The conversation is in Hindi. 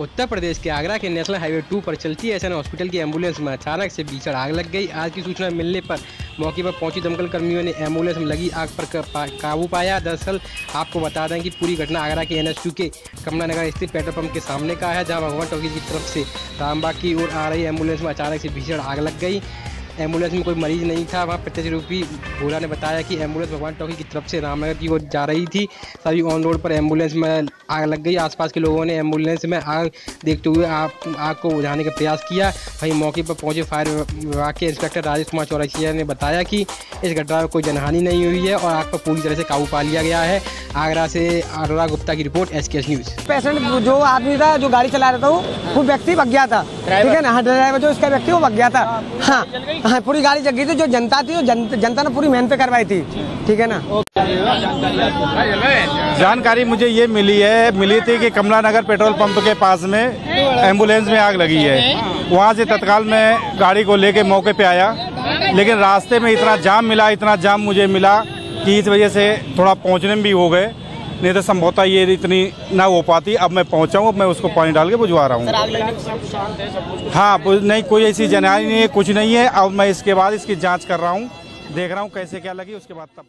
उत्तर प्रदेश के आगरा के नेशनल हाईवे 2 पर चलती एसएन हॉस्पिटल की एंबुलेंस में अचानक से भीषण आग लग गई। आज की सूचना मिलने पर मौके पर पहुँची दमकल कर्मियों ने एंबुलेंस में लगी आग पर काबू पाया। दरअसल, आपको बता दें कि पूरी घटना आगरा के एन के कमला नगर स्थित पेट्रोल पंप के सामने का है, जहाँ भगवान टॉकी की तरफ़ से रामबाग की ओर आ रही एंबुलेंस में अचानक से भीषण आग लग गई। एंबुलेंस में कोई मरीज़ नहीं था, वहाँ प्रत्यक्ष रूपी भोला ने बताया कि एंबुलेंस भगवान टॉकी की तरफ़ से रामनगर की ओर जा रही थी। सभी ऑन रोड पर एंबुलेंस में आग लग गई। आसपास के लोगों ने एंबुलेंस में आग देखते हुए आग आग को बुझाने का प्रयास किया। वहीं मौके पर पहुँचे फायर विभाग के इंस्पेक्टर राजेश कुमार चौरसिया ने बताया कि इस घटना में कोई जनहानि नहीं हुई है और आग पर पूरी तरह से काबू पा लिया गया है। आगरा से अनुराग गुप्ता की report SK News patient जो आदमी था जो गाड़ी चला रहा था वो वो व्यक्ति भग गया था। ठीक है ना? हाँ ड्राइवर जो इसका व्यक्ति वो भग गया था। हाँ हाँ पूरी गाड़ी जग गई थी जो जनता थी जन, जनता ने पूरी मेहनत करवाई थी। ठीक है ना? जानकारी मुझे ये मिली है मिली थी कि कमला नगर पेट्रोल पंप के पास में एंबुलेंस में आग लगी है। वहाँ से तत्काल मैं गाड़ी को लेके मौके पे आया लेकिन रास्ते में इतना जाम मिला इतना जाम मुझे मिला कि इस वजह से थोड़ा पहुँचने में भी हो गए। नहीं तो संभवतः ये इतनी ना हो पाती। अब मैं पहुँचा हूँ मैं उसको पानी डाल के बुझवा रहा हूँ। हाँ नहीं कोई ऐसी जानकारी नहीं है कुछ नहीं है। अब मैं इसके बाद इसकी जाँच कर रहा हूँ देख रहा हूँ कैसे क्या लगी उसके बाद तब।